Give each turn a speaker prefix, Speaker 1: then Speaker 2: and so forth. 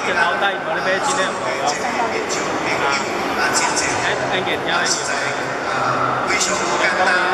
Speaker 1: 可以啦我们来成为这个演唱会的朋友那一